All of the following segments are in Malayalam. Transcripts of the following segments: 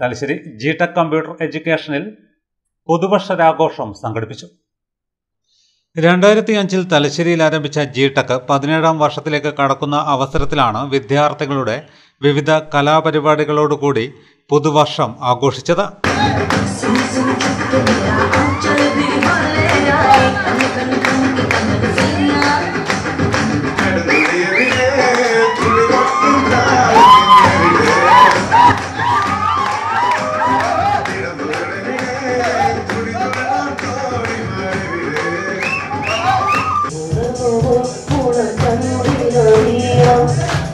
തലശ്ശേരി ജി ടെക് കമ്പ്യൂട്ടർ എഡ്യൂക്കേഷനിൽ പുതുവർഷരാഘോഷം സംഘടിപ്പിച്ചു. രണ്ടായിരത്തി അഞ്ചിൽ തലശ്ശേരിയിൽ ആരംഭിച്ച ജി ടെക് പതിനേഴാം വർഷത്തിലേക്ക് കടക്കുന്ന അവസരത്തിലാണ് വിദ്യാർത്ഥികളുടെ വിവിധ കലാപരിപാടികളോടുകൂടി പുതുവർഷം ആഘോഷിച്ചത്.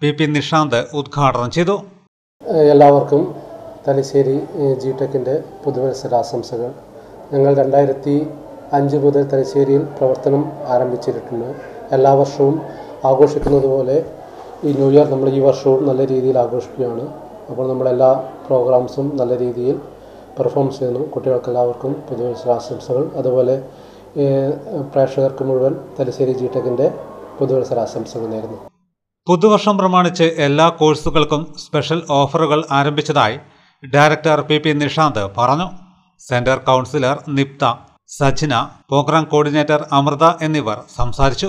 പി പി നിഷാന്ത് ഉദ്ഘാടനം ചെയ്തു. എല്ലാവർക്കും തലശ്ശേരി ജി ടെക്കിന്റെ പുതുവത്സരാശംസകൾ. ഞങ്ങൾ രണ്ടായിരത്തി അഞ്ച് മുതൽ തലശ്ശേരിയിൽ പ്രവർത്തനം ആരംഭിച്ചിട്ടുണ്ട്. എല്ലാ വർഷവും ആഘോഷിക്കുന്നത് പോലെ ഈ ന്യൂ ഇയർ നമ്മൾ ഈ വർഷവും നല്ല രീതിയിൽ ആഘോഷിക്കുകയാണ്. അപ്പോൾ നമ്മളെല്ലാ പ്രോഗ്രാംസും നല്ല രീതിയിൽ പെർഫോം ചെയ്യുന്നു. കുട്ടികൾക്ക് എല്ലാവർക്കും പുതുവത്സരാശംസകൾ. അതുപോലെ പ്രേക്ഷകർക്ക് മുഴുവൻ തലശ്ശേരി ജി ടെക്കിന്റെ പുതുവത്സരാശംസകൾ നേരുന്നു. പുതുവർഷം പ്രമാണിച്ച് എല്ലാ കോഴ്സുകൾക്കും സ്പെഷ്യൽ ഓഫറുകൾ ആരംഭിച്ചതായി ഡയറക്ടർ പി പി നിഷാന്ത് പറഞ്ഞു. Centre councillor Nipta Sajna programme coordinator Amritha എന്നിവർ സംസാരിച്ചു.